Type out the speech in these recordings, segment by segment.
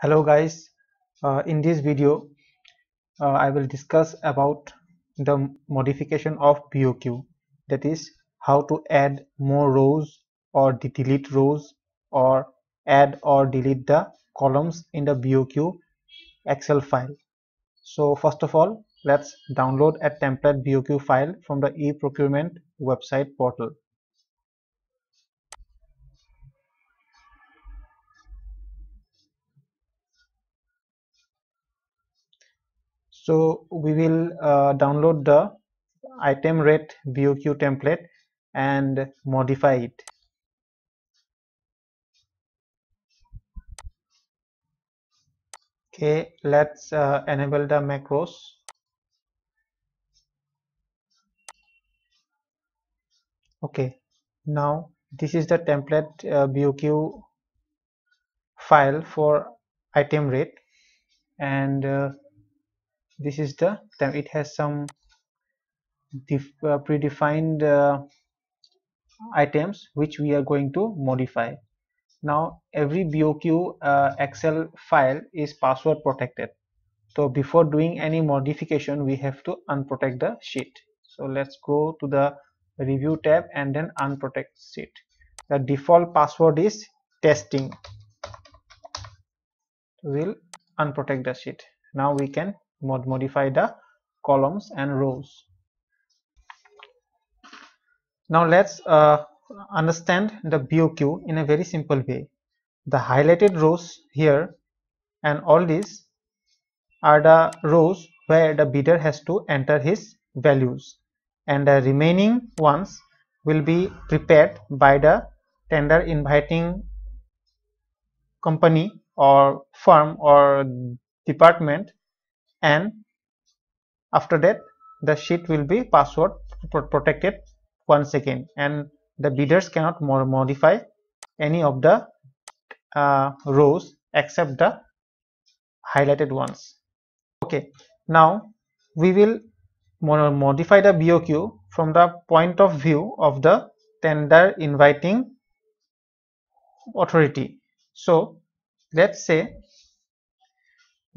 hello guys. Uh, in this video uh, I will discuss about the modification of BOQ that is how to add more rows or delete rows or add or delete the columns in the BOQ Excel file. So first of all let's download a template BOQ file from the e-procurement website portal so we will uh, download the item rate BOQ template and modify it. Okay let's uh, enable the macros. Okay now this is the template uh, BOQ file for item rate. And uh, this is the time it has some uh, predefined uh, items which we are going to modify. Now every BOQ uh, Excel file is password protected. So before doing any modification we have to unprotect the sheet. So let's go to the review tab and then unprotect sheet. The default password is testing. We'll unprotect the sheet. Now we can mod modify the columns and rows. Now let's uh, understand the BOQ in a very simple way. The highlighted rows here and all these are the rows where the bidder has to enter his values. And the remaining ones will be prepared by the tender inviting company or firm or department and after that the sheet will be password protected once again. And the bidders cannot modify any of the uh, rows except the highlighted ones. Okay now we will modify the BOQ from the point of view of the tender inviting authority. So let's say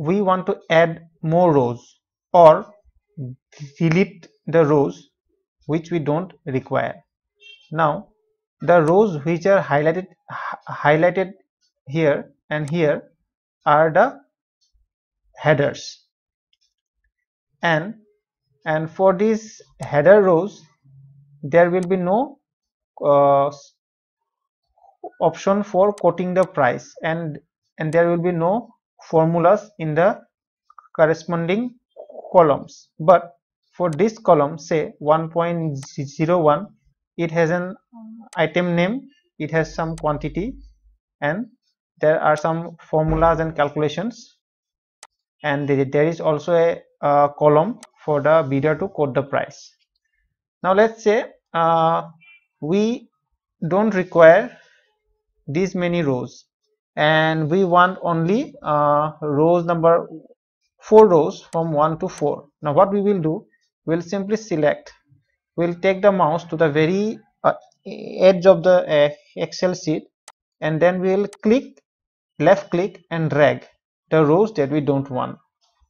we want to add more rows or delete the rows which we don't require. Now the rows which are highlighted highlighted here and here are the headers. And and for these header rows there will be no uh, option for quoting the price. And and there will be no formulas in the corresponding columns. But for this column say 1.01 it has an item name it has some quantity and there are some formulas and calculations. And there is also a, a column for the bidder to quote the price. Now let's say uh, we don't require these many rows and we want only uh, rows number 4 rows from 1 to 4 now what we will do we'll simply select we'll take the mouse to the very uh, edge of the uh, excel sheet and then we'll click left click and drag the rows that we don't want.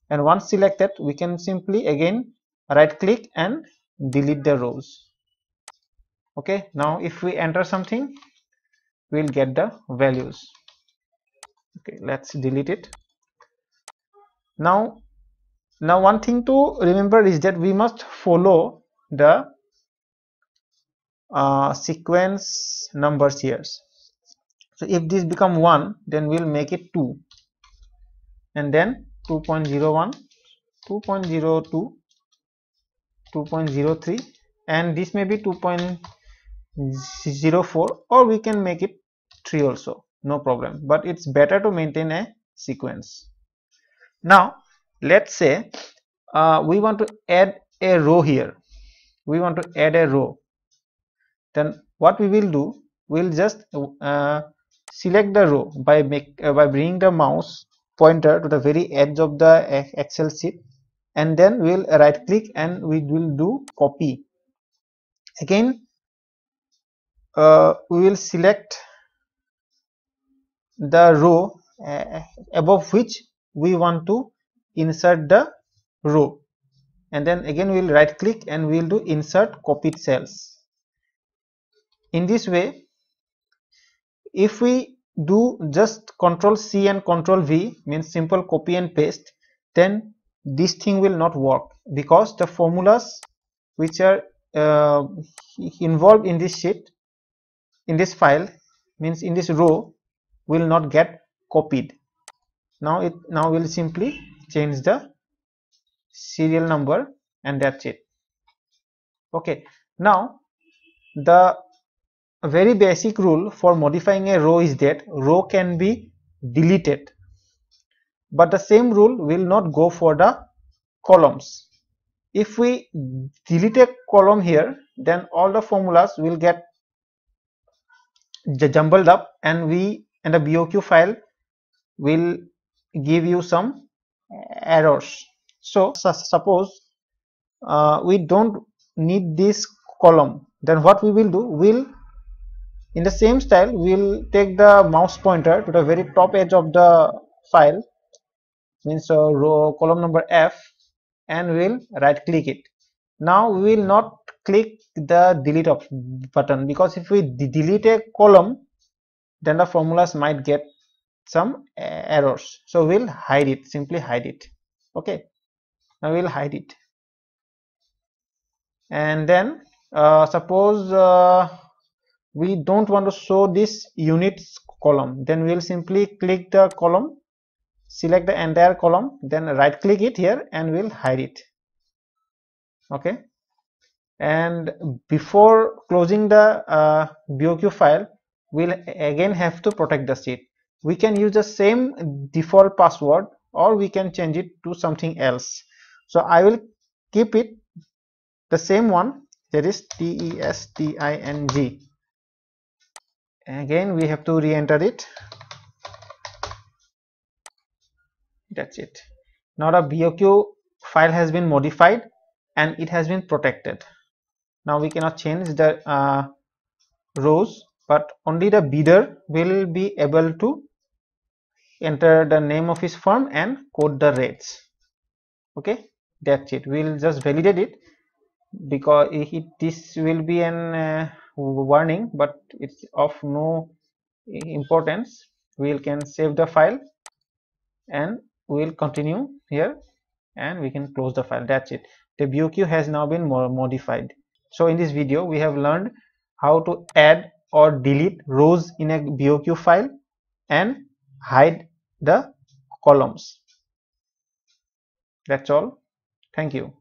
And once selected we can simply again right click and delete the rows. Okay now if we enter something we'll get the values okay let's delete it. Now now one thing to remember is that we must follow the uh, sequence numbers here. So if this become 1 then we'll make it 2 and then 2.01 2.02 2.03 and this may be 2.04 or we can make it 3 also no problem. But it's better to maintain a sequence. Now let's say uh, we want to add a row here. We want to add a row. Then what we will do we'll just uh, select the row by make uh, by bringing the mouse pointer to the very edge of the excel sheet. And then we'll right click and we will do copy. Again uh, we will select the row uh, above which we want to insert the row. And then again we'll right click and we'll do insert copied cells. In this way if we do just control C and control V means simple copy and paste then this thing will not work because the formulas which are uh, involved in this sheet in this file means in this row will not get copied. Now it now we'll simply change the serial number and that's it. Okay. Now the very basic rule for modifying a row is that row can be deleted. But the same rule will not go for the columns. If we delete a column here then all the formulas will get jumbled up and we and the BOQ file will give you some errors. So suppose uh, we don't need this column then what we will do? We'll in the same style we'll take the mouse pointer to the very top edge of the file means uh, row column number F and we'll right click it. Now we will not click the delete button because if we delete a column then the formulas might get some errors. So we'll hide it simply hide it. Okay. Now we'll hide it. And then uh, suppose uh, we don't want to show this units column then we'll simply click the column select the entire column then right click it here and we'll hide it. Okay. And before closing the uh, BOQ file we'll again have to protect the sheet we can use the same default password or we can change it to something else. So I will keep it the same one that is T-E-S-T-I-N-G again we have to re-enter it. That's it. Now the BOQ file has been modified and it has been protected. Now we cannot change the uh, rows but only the bidder will be able to enter the name of his firm and quote the rates. Okay that's it. We'll just validate it because it, this will be an uh, warning but it's of no importance. We can save the file and we'll continue here and we can close the file. That's it. The BOQ has now been modified. So in this video we have learned how to add or delete rows in a BOQ file and hide the columns. That's all. Thank you